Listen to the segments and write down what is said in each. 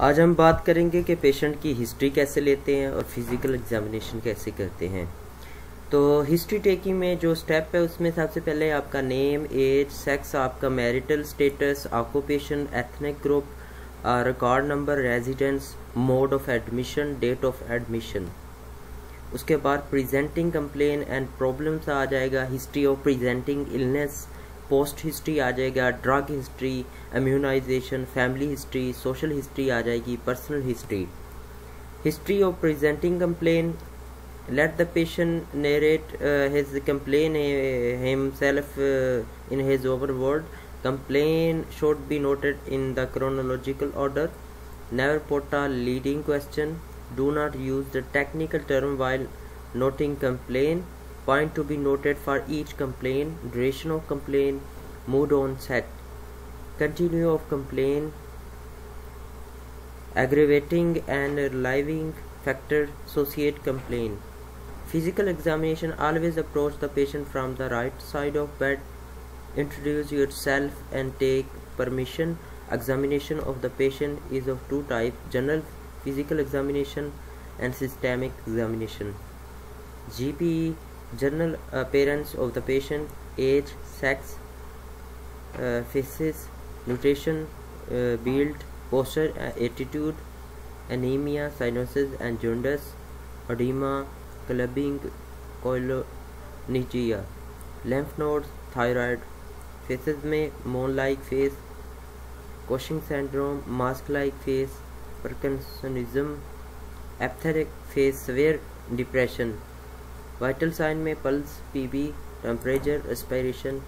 आज हम बात करेंगे कि पेशेंट की हिस्ट्री कैसे लेते हैं और फ़िज़िकल एग्जामिनेशन कैसे करते हैं। तो हिस्ट्री टेकिंग में जो स्टेप है, उसमें सबसे पहले आपका नेम एज सेक्स आपका marital status occupation ethnic group record number residence mode of admission date of admission उसके बाद प्रेजेंटिंग कंप्लेन एंड प्रॉब्लम्स आ जाएगा history of presenting illness post history आ जाएगा, drug history immunization family history social history आ जाएगी personal history history of presenting complaint let the patient narrate his complaint himself in his over world complaint should be noted in the chronological order never put a leading question do not use the technical term while noting complaint Point to be noted for each complaint, duration of complaint, mood on set, continue of complaint, aggravating and relieving factor associate complaint. Physical examination always approach the patient from the right side of bed. Introduce yourself and take permission. Examination of the patient is of two types general physical examination and systemic examination. GPE general uh, appearance of the patient, age, sex, uh, faces, nutrition, uh, build, posture, uh, attitude, anemia, cyanosis, and jaundice, edema, clubbing, koilonychia, lymph nodes, thyroid, faces may moon-like face, Cushing syndrome, mask-like face, Parkinsonism, apathetic face, severe depression vital sign में pulse PB temperature respiration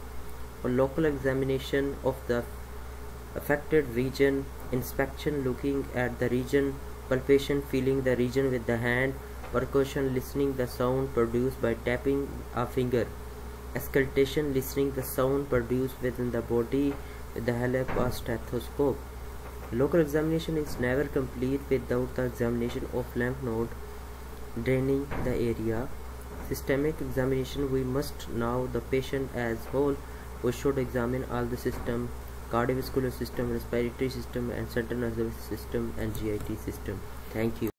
और local examination of the affected region inspection looking at the region palpation feeling the region with the hand percussion listening the sound produced by tapping a finger auscultation listening the sound produced within the body with the help of a stethoscope local examination is never complete without the examination of lymph node draining the area systemic examination we must now the patient as whole we should examine all the system cardiovascular system respiratory system and central nervous system and git system. Thank you